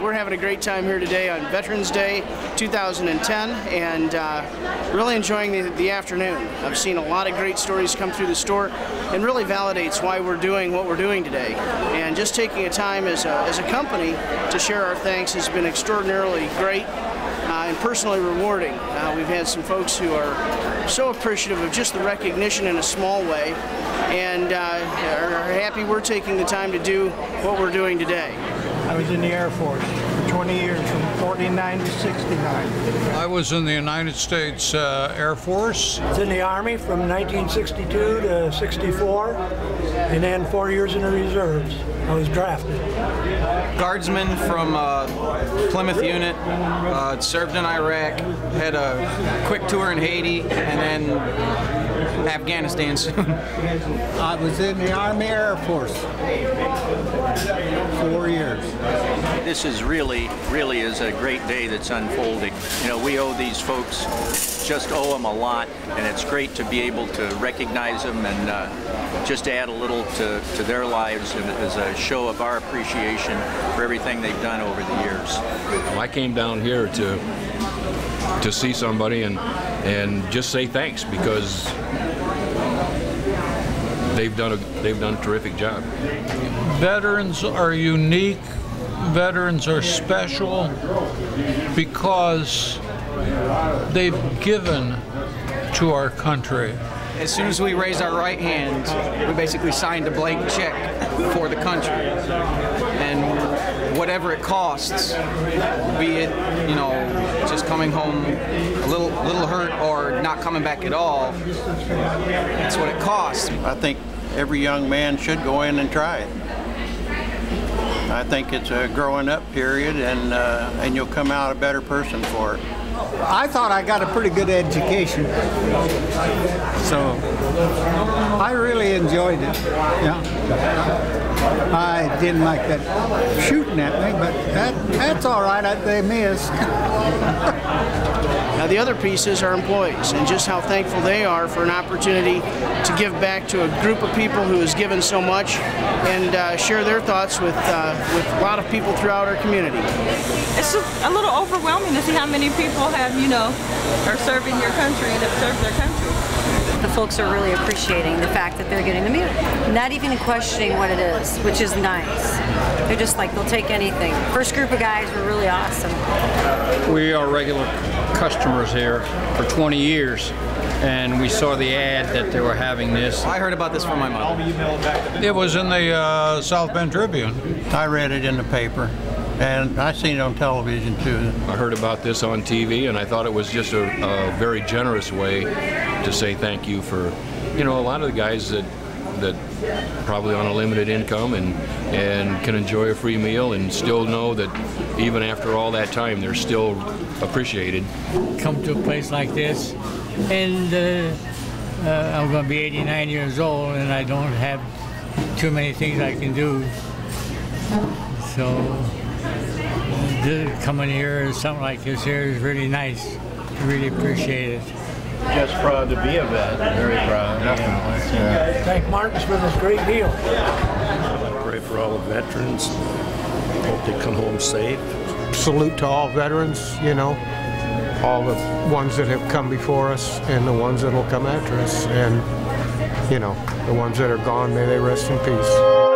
We're having a great time here today on Veterans Day 2010 and uh, really enjoying the, the afternoon. I've seen a lot of great stories come through the store and really validates why we're doing what we're doing today. And just taking a time as a, as a company to share our thanks has been extraordinarily great uh, and personally rewarding. Uh, we've had some folks who are so appreciative of just the recognition in a small way and uh, are happy we're taking the time to do what we're doing today. I was in the Air Force for 20 years, from 49 to 69. I was in the United States uh, Air Force. I was in the Army from 1962 to 64, and then four years in the reserves. I was drafted. Guardsman from uh, Plymouth unit, uh, served in Iraq, had a quick tour in Haiti, and then Afghanistan soon. I was in the Army Air Force four years. This is really, really is a great day that's unfolding. You know, we owe these folks, just owe them a lot, and it's great to be able to recognize them and uh, just add a little to, to their lives as a show of our appreciation for everything they've done over the years. I came down here to to see somebody and and just say thanks because they've done a they've done a terrific job. Veterans are unique. Veterans are special because they've given to our country. As soon as we raised our right hand, we basically signed a blank check for the country. And whatever it costs, be it, you know, just coming home a little little hurt or not coming back at all, that's what it costs. I think every young man should go in and try it. I think it's a growing up period and uh, and you'll come out a better person for it. I thought I got a pretty good education, so I really enjoyed it. Yeah, I didn't like that shooting at me, but that that's all right. I, they missed. Now, the other pieces are employees and just how thankful they are for an opportunity to give back to a group of people who has given so much and uh, share their thoughts with, uh, with a lot of people throughout our community. It's just a little overwhelming to see how many people have, you know, are serving your country and have served their country the folks are really appreciating the fact that they're getting the meal. Not even questioning what it is, which is nice. They're just like, they'll take anything. First group of guys were really awesome. We are regular customers here for 20 years and we saw the ad that they were having this. I heard about this from my mother. It was in the uh, South Bend Tribune. I read it in the paper and I seen it on television too. I heard about this on TV, and I thought it was just a, a, very generous way to say thank you for, you know, a lot of the guys that that probably on a limited income and and can enjoy a free meal and still know that even after all that time they're still appreciated. Come to a place like this, and uh, uh, I'm going to be 89 years old, and I don't have too many things I can do. So coming here, something like this here is really nice. Really appreciate it. Just proud to be a vet. Very proud. Definitely. Yeah. Thank Martin's for this great deal. I pray for all the veterans. Hope they come home safe. Salute to all veterans, you know, all the ones that have come before us and the ones that will come after us. And, you know, the ones that are gone, may they rest in peace.